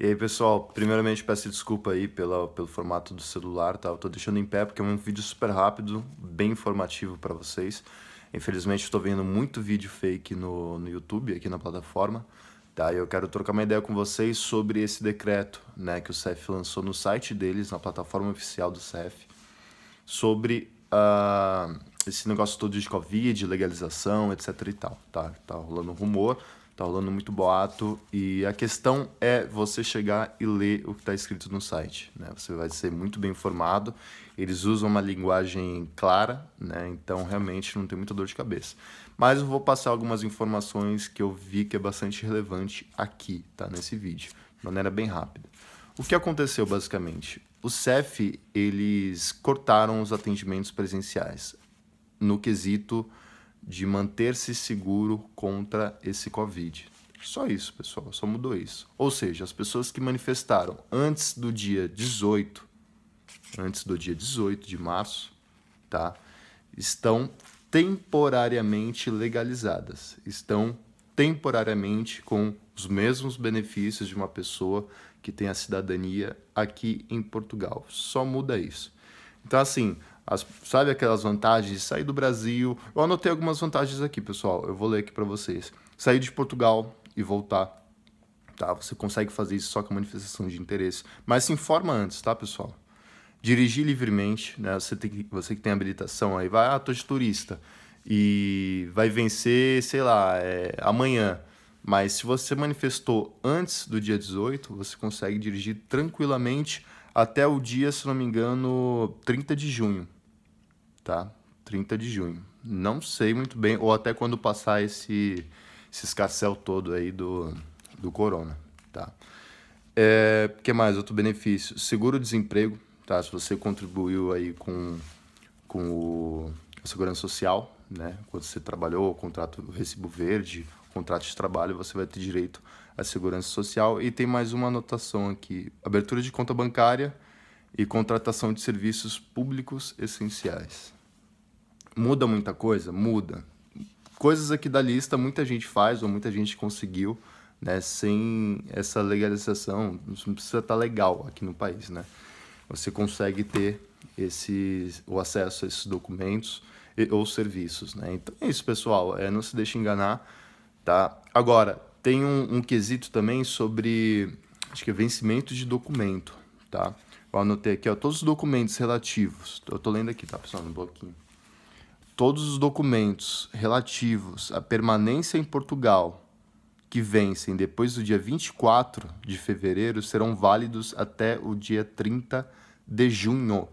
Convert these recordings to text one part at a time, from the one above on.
E aí, pessoal, primeiramente peço desculpa aí pela, pelo formato do celular, tá? Eu tô deixando em pé porque é um vídeo super rápido, bem informativo para vocês. Infelizmente, estou vendo muito vídeo fake no, no YouTube, aqui na plataforma, tá? E eu quero trocar uma ideia com vocês sobre esse decreto, né, que o CEF lançou no site deles, na plataforma oficial do CEF, sobre uh, esse negócio todo de Covid, legalização, etc e tal, tá? Tá rolando um rumor Tá rolando muito boato e a questão é você chegar e ler o que está escrito no site. Né? Você vai ser muito bem informado. Eles usam uma linguagem clara, né? então realmente não tem muita dor de cabeça. Mas eu vou passar algumas informações que eu vi que é bastante relevante aqui, tá? nesse vídeo, de maneira bem rápida. O que aconteceu basicamente? O CEF, eles cortaram os atendimentos presenciais no quesito de manter-se seguro contra esse Covid. Só isso, pessoal, só mudou isso. Ou seja, as pessoas que manifestaram antes do dia 18, antes do dia 18 de março, tá? Estão temporariamente legalizadas, estão temporariamente com os mesmos benefícios de uma pessoa que tem a cidadania aqui em Portugal. Só muda isso. Então, assim, as, sabe aquelas vantagens de sair do Brasil? Eu anotei algumas vantagens aqui, pessoal. Eu vou ler aqui para vocês. Sair de Portugal e voltar. Tá? Você consegue fazer isso só com manifestação de interesse. Mas se informa antes, tá, pessoal? Dirigir livremente, né? Você, tem você que tem habilitação aí, vai, ah, tô de turista. E vai vencer, sei lá, é, amanhã. Mas se você manifestou antes do dia 18, você consegue dirigir tranquilamente até o dia, se não me engano, 30 de junho tá? 30 de junho. Não sei muito bem, ou até quando passar esse, esse escarcel todo aí do, do corona, tá? É, que mais? Outro benefício, seguro-desemprego, tá? Se você contribuiu aí com, com o, a segurança social, né? Quando você trabalhou, contrato recibo verde, contrato de trabalho, você vai ter direito à segurança social. E tem mais uma anotação aqui, abertura de conta bancária, e contratação de serviços públicos essenciais. Muda muita coisa? Muda. Coisas aqui da lista muita gente faz ou muita gente conseguiu, né, sem essa legalização, não precisa estar legal aqui no país, né? Você consegue ter esse, o acesso a esses documentos e, ou serviços, né? Então é isso, pessoal, é, não se deixe enganar, tá? Agora, tem um, um quesito também sobre, acho que é vencimento de documento, tá? Eu anotei aqui, ó, todos os documentos relativos. Eu tô lendo aqui, tá, pessoal, no bloquinho. Todos os documentos relativos à permanência em Portugal que vencem depois do dia 24 de fevereiro serão válidos até o dia 30 de junho,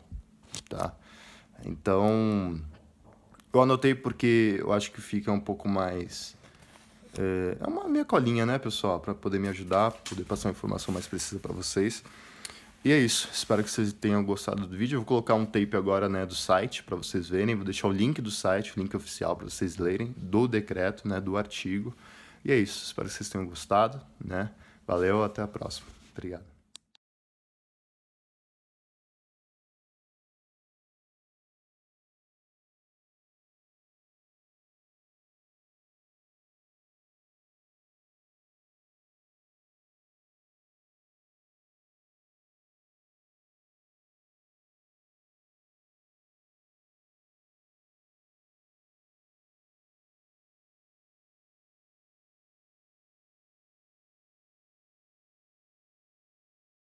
tá? Então, eu anotei porque eu acho que fica um pouco mais é, é uma minha colinha, né, pessoal, para poder me ajudar, poder passar uma informação mais precisa para vocês. E é isso, espero que vocês tenham gostado do vídeo. Eu vou colocar um tape agora né, do site para vocês verem. Vou deixar o link do site, o link oficial para vocês lerem, do decreto, né, do artigo. E é isso, espero que vocês tenham gostado. Né? Valeu, até a próxima. Obrigado.